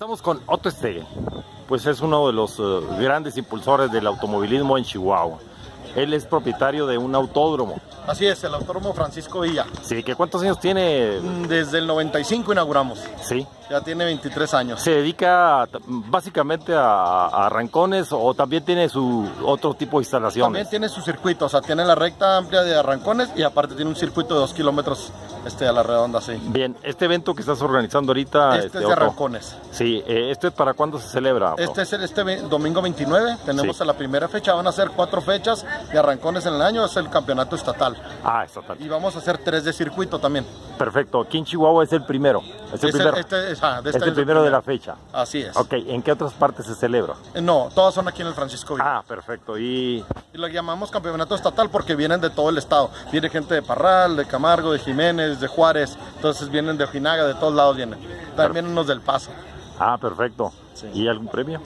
Estamos con Otto Stegen, pues es uno de los uh, grandes impulsores del automovilismo en Chihuahua. Él es propietario de un autódromo. Así es, el autódromo Francisco Villa. Sí, ¿que ¿cuántos años tiene? Mm, desde el 95 inauguramos. Sí. Ya tiene 23 años. ¿Se dedica básicamente a, arrancones o también tiene su otro tipo de instalaciones? También tiene su circuito, o sea, tiene la recta amplia de arrancones y aparte tiene un circuito de 2 kilómetros este, a la redonda, sí. Bien, este evento que estás organizando ahorita... Este, es de arrancones. Sí, eh, ¿este para cuándo se celebra? Este es el, este domingo 29, tenemos a la primera fecha, van a ser cuatro fechas de arrancones en el año, es el campeonato estatal. Ah, estatal. Y vamos a hacer tres de circuito también. Perfecto, aquí en Chihuahua es el primero. Es el, primero. Este, es, el primero de la fecha. Así es. Ok, ¿en qué otras partes se celebra? Eh, no, todas son aquí en el Francisco Villa. Ah, perfecto. Y... y lo llamamos campeonato estatal porque vienen de todo el estado. Viene gente de Parral, de Camargo, de Jiménez, de Juárez. Entonces vienen de Ojinaga, de todos lados vienen. También unos del Paso. Ah, perfecto. ¿Y algún premio?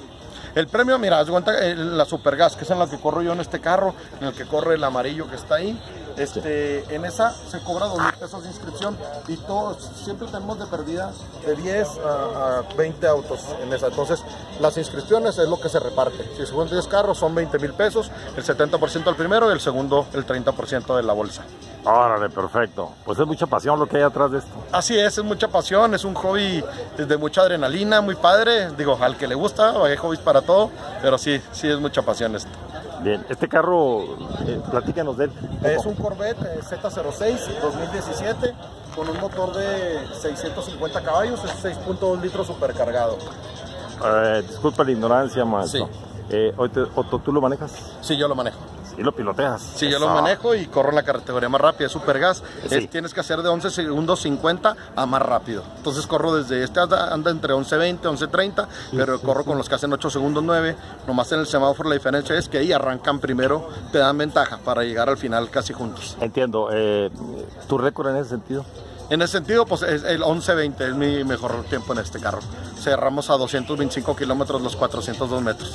El premio, mira, haz cuenta, eh, la Supergas, que es en la que corro yo en este carro, en el que corre el amarillo que está ahí. Este, En esa se cobra dos mil pesos de inscripción y todos, siempre tenemos de pérdida de 10 a, 20 autos en esa. Entonces, las inscripciones es lo que se reparte. Si suben 10 carros, son 20 mil pesos, el 70% al primero y el segundo el 30% de la bolsa. Órale, perfecto. Pues es mucha pasión lo que hay atrás de esto. Así es, es mucha pasión, es un hobby de mucha adrenalina, muy padre. Digo, al que le gusta, hay hobbies para todo, pero sí, sí es mucha pasión esto. Bien, este carro, eh, platícanos de él. Es un Corvette eh, Z06 2017 con un motor de 650 caballos, es 6.2 litros supercargado. Eh, disculpa la ignorancia, maestro. Sí. Eh, ¿Tú lo manejas? Sí, yo lo manejo. ¿Y lo piloteas? Sí, yo lo manejo y corro en la categoría más rápida, Supergas. tienes que hacer de 11 segundos 50 a más rápido. Entonces corro desde, este anda, entre 11.20, 11.30, pero corro con los que hacen 8 segundos 9. Nomás en el semáforo la diferencia es que ahí arrancan primero, te dan ventaja para llegar al final casi juntos. Entiendo. Eh, ¿Tu récord en ese sentido? En ese sentido, pues es el 11.20 es mi mejor tiempo en este carro. Cerramos a 225 kilómetros los 402 metros.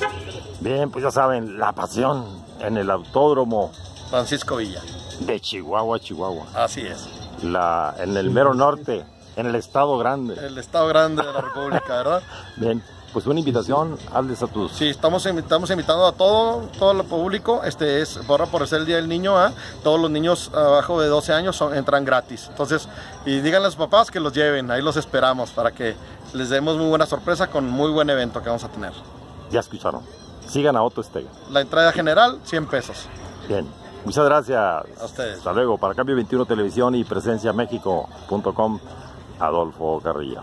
Bien, pues ya saben, la pasión en el autódromo Francisco Villa. De Chihuahua, Chihuahua. Así es. La, en el mero norte, en el estado grande. El estado grande de la República, ¿verdad? Bien, pues una invitación, hazles a tus... Sí, estamos, estamos invitando a todo, todo el público, este es, por, por ser el Día del Niño, ¿ah? todos los niños abajo de 12 años son, entran gratis. Entonces, y díganle a los papás que los lleven, ahí los esperamos para que les demos muy buena sorpresa con muy buen evento que vamos a tener. Ya escucharon. Sigan a Otto Stegen. La entrada general, 100 pesos. Bien. Muchas gracias. A ustedes. Hasta luego. Para Cambio 21 Televisión y Presencia México.com, Adolfo Carrillo.